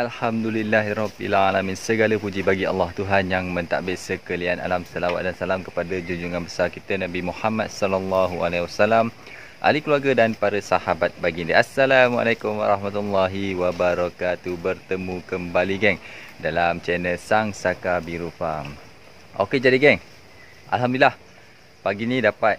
Alhamdulillahirrabbilalamin Segala puji bagi Allah Tuhan yang mentadbir sekalian Alam salawat dan salam kepada junjungan besar kita Nabi Muhammad sallallahu alaihi wasallam ahli keluarga dan para sahabat baginda. Assalamualaikum warahmatullahi wabarakatuh. Bertemu kembali geng dalam channel Sang Saka Biru Farm. Okey jadi geng. Alhamdulillah pagi ni dapat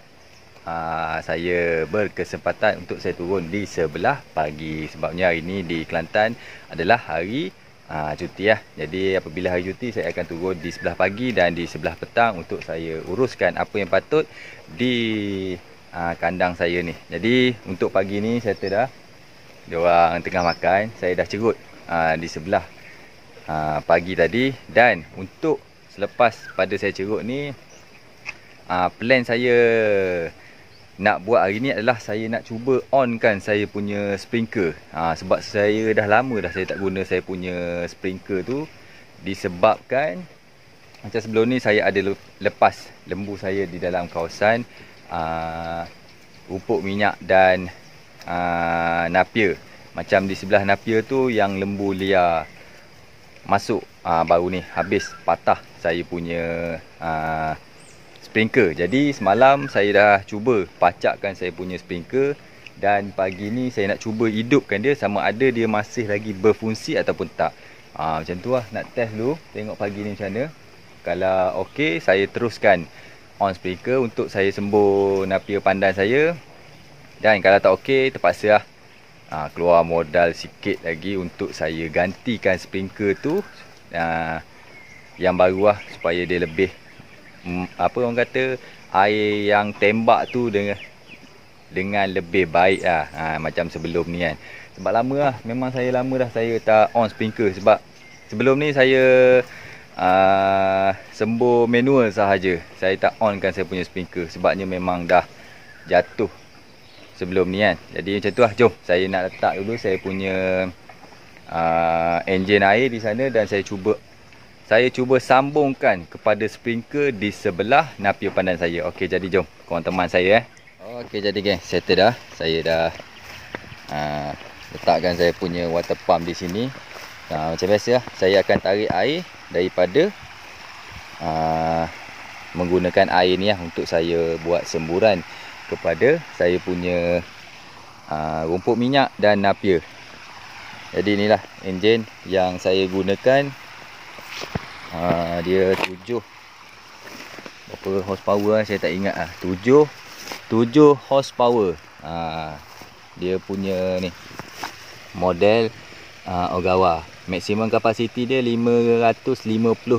aa, ah, saya berkesempatan untuk saya turun di sebelah pagi sebabnya hari ini di Kelantan adalah hari aa, ah, cuti ya. Jadi apabila hari cuti saya akan turun di sebelah pagi dan di sebelah petang untuk saya uruskan apa yang patut di aa, ah, kandang saya ni. Jadi untuk pagi ni saya dah dia orang tengah makan, saya dah cerut aa, di sebelah aa, pagi tadi dan untuk selepas pada saya cerut ni aa, plan saya nak buat hari ni adalah saya nak cuba on kan saya punya sprinkler. Ha, sebab saya dah lama dah saya tak guna saya punya sprinkler tu. Disebabkan macam sebelum ni saya ada lepas lembu saya di dalam kawasan uh, rumput minyak dan uh, napier macam di sebelah napier tu yang lembu liar masuk uh, baru ni habis patah saya punya uh, sprinkler. Jadi semalam saya dah cuba pacakkan saya punya sprinkler dan pagi ni saya nak cuba hidupkan dia sama ada dia masih lagi berfungsi ataupun tak. Ha, macam tu lah nak test dulu tengok pagi ni macam mana. Kalau okey saya teruskan on sprinkler untuk saya sembuh napier pandan saya. Dan kalau tak okey terpaksa lah ha, keluar modal sikit lagi untuk saya gantikan sprinkler tu. Ha, yang baru lah supaya dia lebih apa orang kata air yang tembak tu dengan dengan lebih baik lah. Ha, macam sebelum ni kan. Sebab lama lah. Memang saya lama dah saya tak on sprinkler sebab sebelum ni saya uh, sembuh manual sahaja. Saya tak on kan saya punya sprinkler sebabnya memang dah jatuh sebelum ni kan. Jadi macam tu lah. Jom saya nak letak dulu saya punya uh, engine air di sana dan saya cuba saya cuba sambungkan kepada sprinkler di sebelah napier pandan saya. Okey, jadi jom kawan teman saya eh. Okey, jadi geng, settle dah. Saya dah uh, letakkan saya punya water pump di sini. Uh, macam biasa saya akan tarik air daripada uh, menggunakan air ni lah untuk saya buat semburan kepada saya punya uh, rumput minyak dan napier. Jadi inilah enjin yang saya gunakan ha, dia 7 berapa horsepower lah, saya tak ingat ah. 7 7 horsepower. Ha, dia punya ni model uh, Ogawa. Maximum capacity dia 550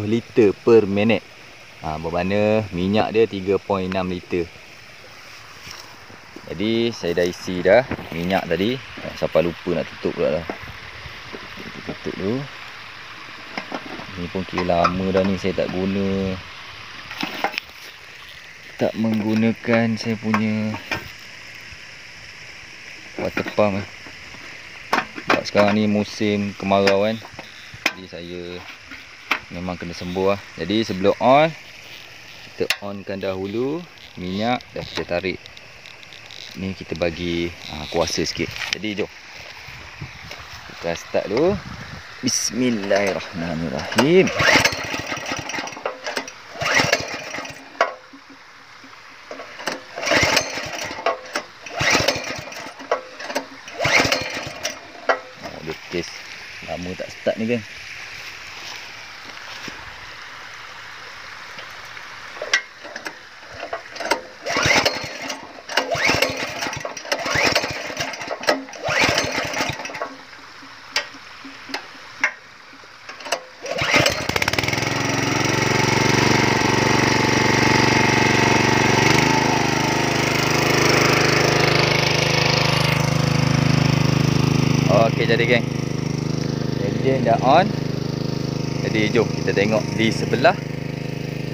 liter per minit. Ha, bermakna minyak dia 3.6 liter. Jadi saya dah isi dah minyak tadi. Sampai lupa nak tutup pula dah. Tutup dulu Ni pun kira lama dah ni saya tak guna. Tak menggunakan saya punya Water pump eh. Sebab sekarang ni musim kemarau kan. Jadi saya Memang kena sembuh lah. Jadi sebelum on Kita onkan dahulu Minyak Dah kita tarik. Ni kita bagi ha, kuasa sikit. Jadi jom. Kita start dulu Bismillahirrahmanirrahim. Ada kes lama tak start ni kan. Okey jadi geng. Engine dah on. Jadi jom kita tengok di sebelah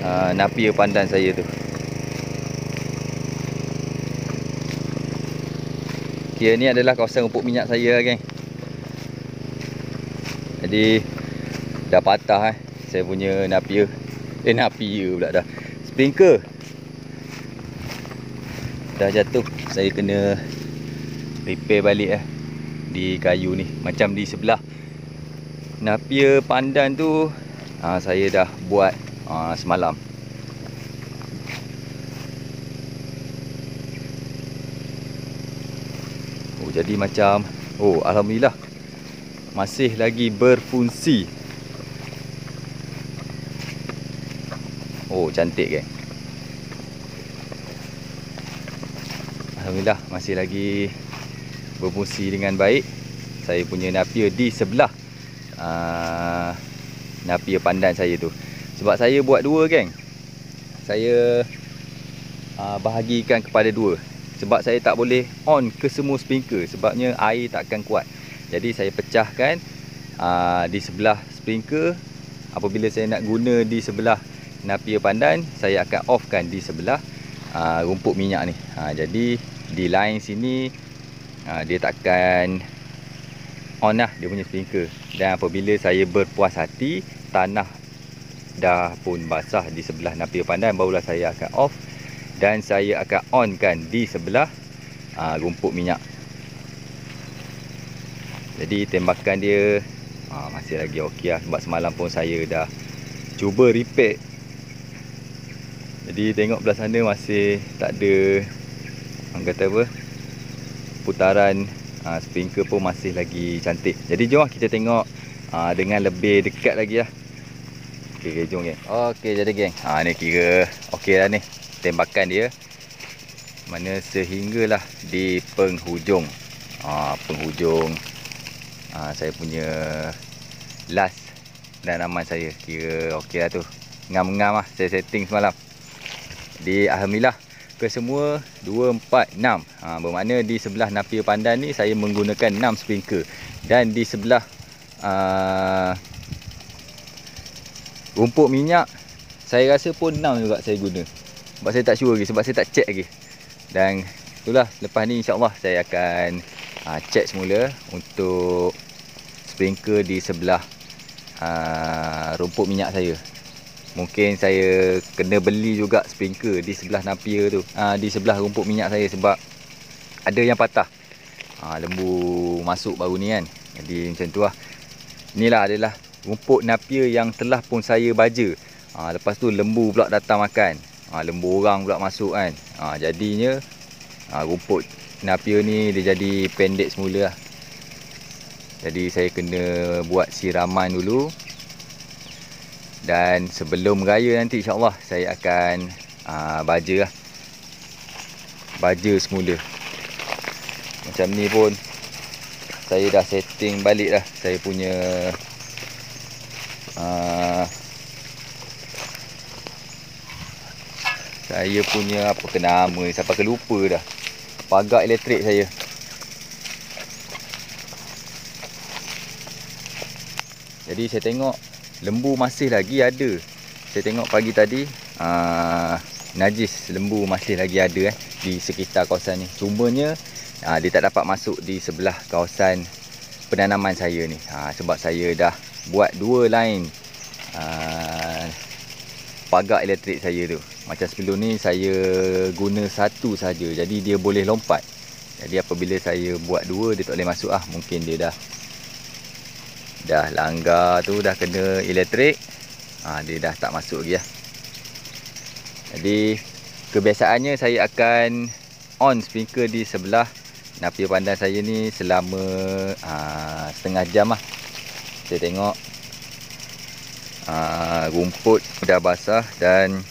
uh, napier pandan saya tu. Kira ni adalah kawasan rumput minyak saya geng. Jadi dah patah eh saya punya napier. Eh napier pula dah. Sprinkler. Dah jatuh. Saya kena repair balik eh di kayu ni macam di sebelah. Napier pandan tu uh, Saya dah buat uh, semalam. Oh jadi macam Oh Alhamdulillah. Masih lagi berfungsi. Oh cantik kan Alhamdulillah masih lagi berfungsi dengan baik. Saya punya napier di sebelah. Uh, Napier pandan saya tu. Sebab saya buat dua geng. Saya uh, bahagikan kepada dua. Sebab saya tak boleh on ke semua sprinkler Sebabnya air takkan kuat. Jadi saya pecahkan uh, di sebelah sprinkler Apabila saya nak guna di sebelah napier pandan Saya akan offkan di sebelah uh, rumput minyak ni. Uh, Jadi di line sini uh, dia takkan on lah dia punya sprinkler dan apabila saya berpuas hati tanah dah pun basah di sebelah napier pandan barulah saya akan off. Dan saya akan on kan di sebelah uh, rumput minyak. Jadi tembakan dia uh, masih lagi okey lah. Sebab semalam pun saya dah cuba repair jadi tengok belah sana masih tak ada orang kata apa putaran uh, sprinkler pun masih lagi cantik. Jadi jom lah kita tengok uh, dengan lebih dekat lagi lah. Ok okay jom geng. Ok jadi geng. Ha, ni kira. Ok lah ni. Tembakan dia. Mana sehinggalah di penghujung. Ha, penghujung. Ha, saya punya last danaman saya. Kira ok lah tu. Ngam-ngam lah saya setting semalam. Jadi Alhamdulillah semua? 2, 4, 6 ha, Bermakna di sebelah napier pandan ni Saya menggunakan 6 sprinkler Dan di sebelah uh, Rumput minyak Saya rasa pun 6 juga saya guna. Sebab saya tak sure lagi Sebab saya tak check lagi. Dan itulah Lepas ni insyaAllah saya akan uh, Check semula Untuk Sprinkler di sebelah uh, Rumput minyak saya Mungkin saya kena beli juga sprinkler di sebelah napier tu. Ha, di sebelah rumput minyak saya sebab ada yang patah. Ha, lembu masuk baru ni kan. Jadi macam tu lah. Inilah adalah rumput napier yang telah pun saya baja. Ha, lepas tu lembu pula datang makan. Ha, lembu orang pula masuk kan. Ha, jadinya ha, rumput napier ni dia jadi pendek semula lah. Jadi saya kena buat siraman dulu dan sebelum raya nanti insyaAllah saya akan ah, baja lah. Baja semula. Macam ni pun saya dah setting balik lah saya punya ah, saya punya apa ke nama sampai ke lupa dah. Pagar elektrik saya. Jadi saya tengok lembu masih lagi ada. Saya tengok pagi tadi ah, najis lembu masih lagi ada eh, di sekitar kawasan ni. Cumanya aa, dia tak dapat masuk di sebelah kawasan penanaman saya ni. Aa, sebab saya dah buat dua line aa, pagar elektrik saya tu. Macam sebelum ni saya guna satu saja jadi dia boleh lompat. Jadi apabila saya buat dua dia tak boleh masuk ah mungkin dia dah dah langgar tu dah kena elektrik. Ha, dia dah tak masuk lagi lah. Jadi kebiasaannya saya akan on speaker di sebelah. Napier pandan saya ni selama ha, setengah jam lah. Saya tengok ha, rumput dah basah dan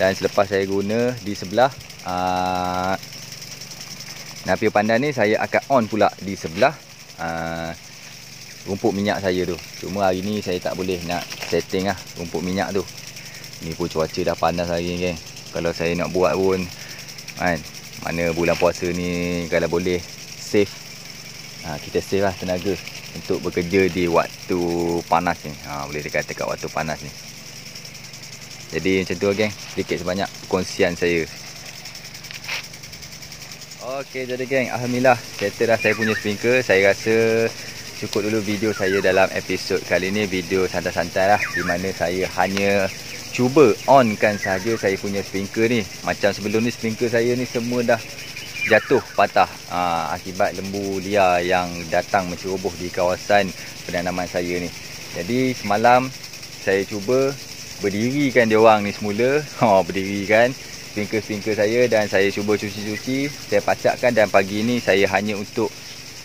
dan selepas saya guna di sebelah uh, Napier pandan ni saya akan on pula di sebelah uh, rumput minyak saya tu. Cuma hari ni saya tak boleh nak setting lah rumput minyak tu. Ni pun cuaca dah panas hari ni geng. Kalau saya nak buat pun kan mana bulan puasa ni kalau boleh save ha, kita save lah tenaga untuk bekerja di waktu panas ni. Ha, boleh dikatakan waktu panas ni. Jadi macam tu geng. Sedikit sebanyak kongsian saya Okey jadi geng Alhamdulillah Settle dah saya punya sprinkler Saya rasa Cukup dulu video saya dalam episod kali ni Video santai-santai lah Di mana saya hanya Cuba on kan saja saya punya sprinkler ni Macam sebelum ni sprinkler saya ni semua dah jatuh patah uh, akibat lembu liar yang datang menceroboh di kawasan penanaman saya ni. Jadi semalam saya cuba berdirikan dia orang ni semula. Ha berdirikan sprinkler-sprinkler saya dan saya cuba cuci-cuci, saya pacakkan dan pagi ni saya hanya untuk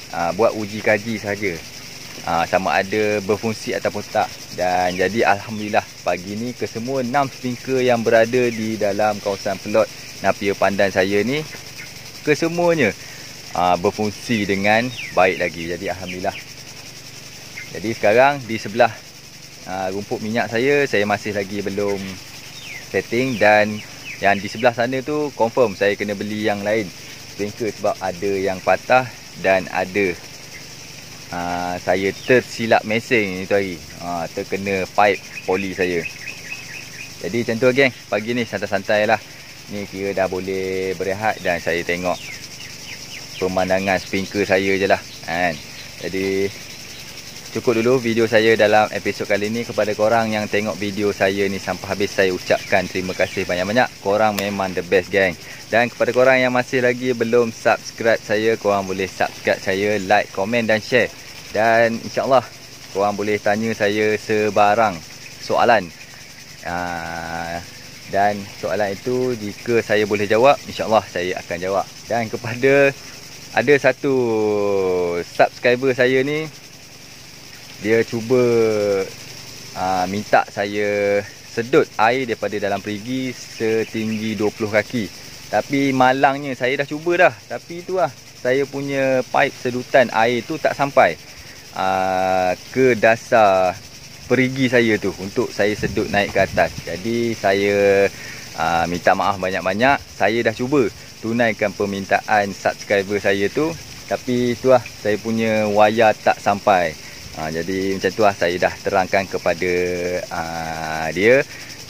uh, buat uji kaji saja. Uh, sama ada berfungsi ataupun tak. Dan jadi alhamdulillah pagi ni kesemua 6 sprinkler yang berada di dalam kawasan pelot Napia Pandan saya ni kesemuanya uh, berfungsi dengan baik lagi. Jadi alhamdulillah. Jadi sekarang di sebelah uh, rumput minyak saya saya masih lagi belum setting dan yang di sebelah sana tu confirm saya kena beli yang lain. Sprinkler sebab ada yang patah dan ada uh, saya tersilap mesin itu hari uh, terkena pipe poli saya. Jadi macam tu geng. Pagi ni santai-santai lah. Ni kira dah boleh berehat dan saya tengok pemandangan sprinkler saya je lah kan. Jadi cukup dulu video saya dalam episod kali ni kepada korang yang tengok video saya ni sampai habis saya ucapkan terima kasih banyak-banyak. Korang memang the best gang. Dan kepada korang yang masih lagi belum subscribe saya, korang boleh subscribe saya, like, komen dan share. Dan insyaAllah korang boleh tanya saya sebarang soalan. Uh, dan soalan itu jika saya boleh jawab insyaallah saya akan jawab dan kepada ada satu subscriber saya ni dia cuba uh, minta saya sedut air daripada dalam perigi setinggi 20 kaki tapi malangnya saya dah cuba dah tapi itulah saya punya pipe sedutan air tu tak sampai uh, ke dasar perigi saya tu untuk saya sedut naik ke atas. Jadi saya uh, minta maaf banyak-banyak. Saya dah cuba tunaikan permintaan subscriber saya tu. Tapi itulah saya punya wayar tak sampai. Uh, jadi macam tu lah saya dah terangkan kepada uh, dia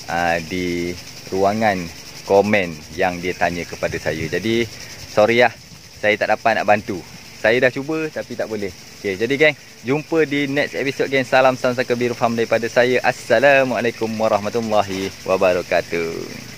uh, di ruangan komen yang dia tanya kepada saya. Jadi sorry lah saya tak dapat nak bantu. Saya dah cuba tapi tak boleh. Okay, jadi geng, jumpa di next episode geng. Salam Samsaka Biru Farm daripada saya. Assalamualaikum warahmatullahi wabarakatuh.